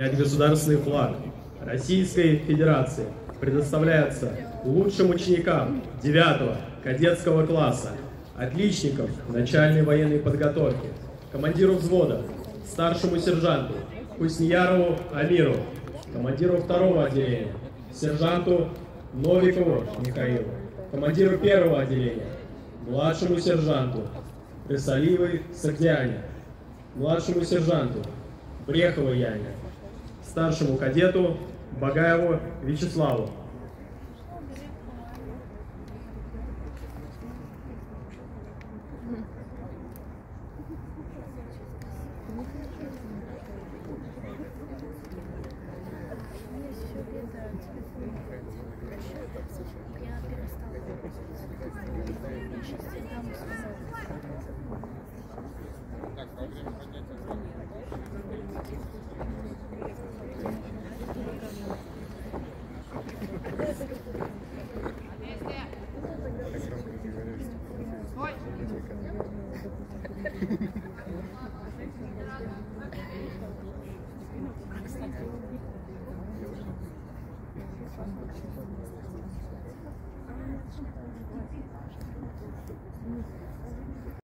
Поднять государственный флаг Российской Федерации предоставляется лучшим ученикам 9 кадетского класса, отличникам начальной военной подготовки, командиру взвода, старшему сержанту Кусниярову Амиру, командиру второго отделения, сержанту Новикову Михаилу, командиру первого отделения, младшему сержанту Крысалиевой Сагдиане, младшему сержанту Бреховой Яне, старшему кадету Багаеву Вячеславу. Перестала. Thank you.